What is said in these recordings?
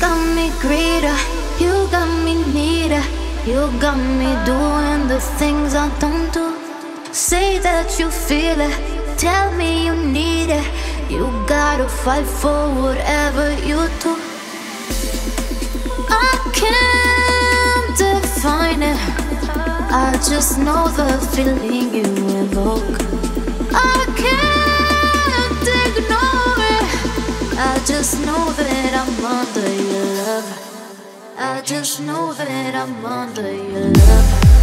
got me greater you got me needed, you got me doing the things I don't do. Say that you feel it, tell me you need it. You gotta fight for whatever you do. I can't define it, I just know the feeling you evoke. I can't ignore it, I just know that I'm under your love. I just know that I'm under your love.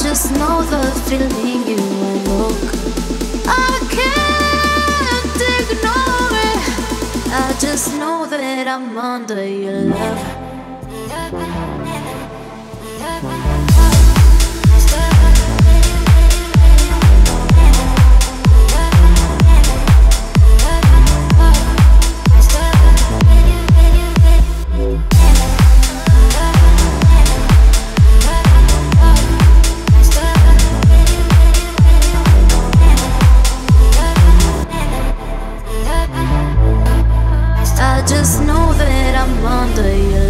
just know the feeling you evoke. I can't ignore it. I just know that I'm under your love. Just know that I'm under you.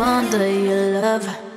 wonder you love.